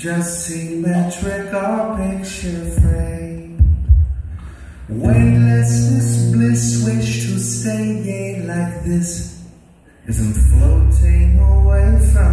just symmetric or picture frame. Weightlessness, bliss, wish to stay gay like this, isn't floating away from